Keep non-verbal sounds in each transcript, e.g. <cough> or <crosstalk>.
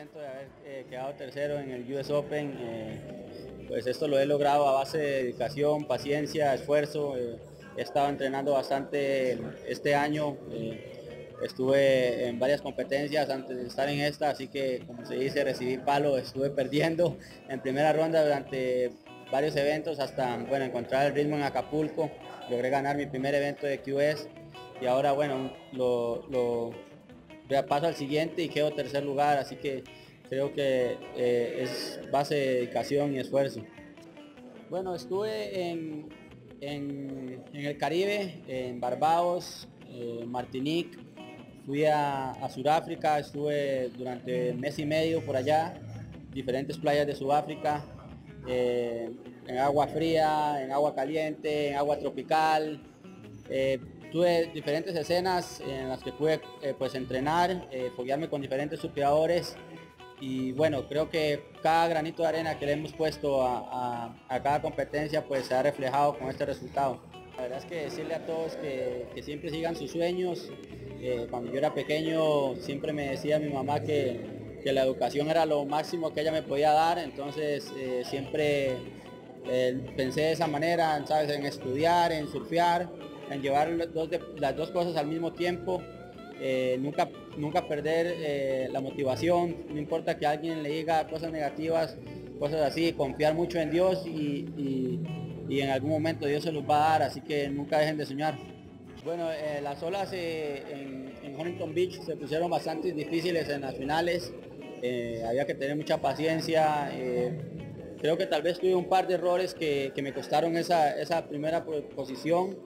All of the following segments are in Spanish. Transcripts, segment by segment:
de haber eh, quedado tercero en el US Open. eh, pues esto lo he logrado a base de dedicación, paciencia, esfuerzo. eh, he estado entrenando bastante este año. estuve en varias competencias antes de estar en esta, así que como se dice, recibí palo, estuve <laughs> perdiendo en primera ronda durante varios eventos hasta bueno, encontrar el ritmo en Acapulco. Logré ganar mi primer evento de QS y ahora bueno, lo, paso al siguiente y quedo tercer lugar, así que creo que eh, es base de dedicación y esfuerzo. Bueno, estuve en, en- el Caribe, en Barbados, eh, Martinique, fui a, a Sudáfrica, estuve durante mes y medio por allá, diferentes playas de Sudáfrica, eh, en agua fría, en agua caliente, en agua tropical. Tuve diferentes escenas en las que pude eh, pues entrenar, eh, foguearme con diferentes surfeadores y bueno, creo que cada granito de arena que le hemos puesto a, cada competencia pues se ha reflejado con este resultado. La verdad es que decirle a todos que, siempre sigan sus sueños. Eh, cuando yo era pequeño siempre me decía mi mamá que, que la educación era lo máximo que ella me podía dar, entonces eh, siempre pensé de esa manera, ¿sabes? en estudiar, en surfear, en llevar las dos, cosas al mismo tiempo. Eh, nunca, nunca perder eh, la motivación, no importa que alguien le diga cosas negativas, cosas así, confiar mucho en Dios y, y- en algún momento Dios se los va a dar, así que nunca dejen de soñar. Bueno, eh, las olas en, en Huntington Beach se pusieron bastante difíciles en las finales, había que tener mucha paciencia, creo que tal vez tuve un par de errores que, que me costaron esa, esa primera po- posición,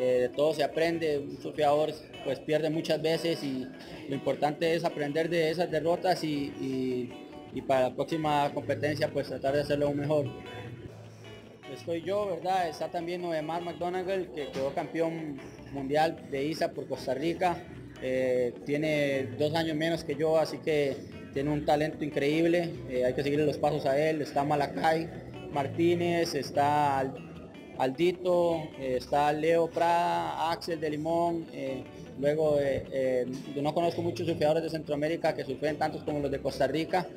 eh, de todo se aprende, un surfeador pues pierde muchas veces y lo importante es aprender de esas derrotas y, y- para la próxima competencia pues tratar de hacerlo aún mejor. Estoy yo, ¿verdad? Está también Noemar McDonagall, que quedó campeón mundial de ISA por Costa Rica. Eh, tiene dos años menos que yo, así que tiene un talento increíble. Eh, hay que seguirle los pasos a él. Está Malacay Martínez, está Aldito, eh, está Leo Prada, Axel de Limón. eh, luego, eh, yo no conozco muchos surfeadores de Centroamérica que surfeen tantos como los de Costa Rica,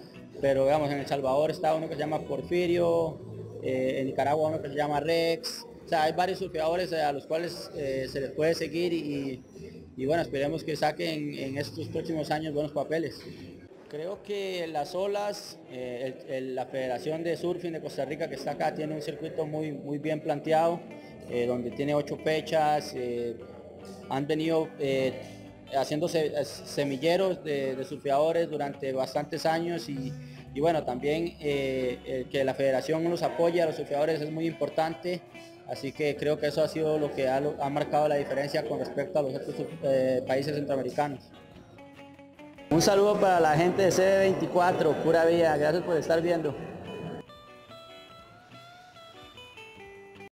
pero digamos en El Salvador está uno que se llama Porfirio, en Nicaragua uno que se llama Rex. O sea, hay varios surfeadores a los cuales se les puede seguir y bueno, esperemos que saquen en estos próximos años buenos papeles. Creo que las olas, eh, la Federación de Surfing de Costa Rica que está acá tiene un circuito muy, muy bien planteado, eh, donde tiene ocho fechas, eh, han venido haciendo se- semilleros de, de surfeadores durante bastantes años y, y bueno, también el que la federación los apoye a los surfeadores es muy importante, así que creo que eso ha sido lo que ha, ha marcado la diferencia con respecto a los otros países centroamericanos. Un saludo para la gente de CB24, pura vida, gracias por estar viendo.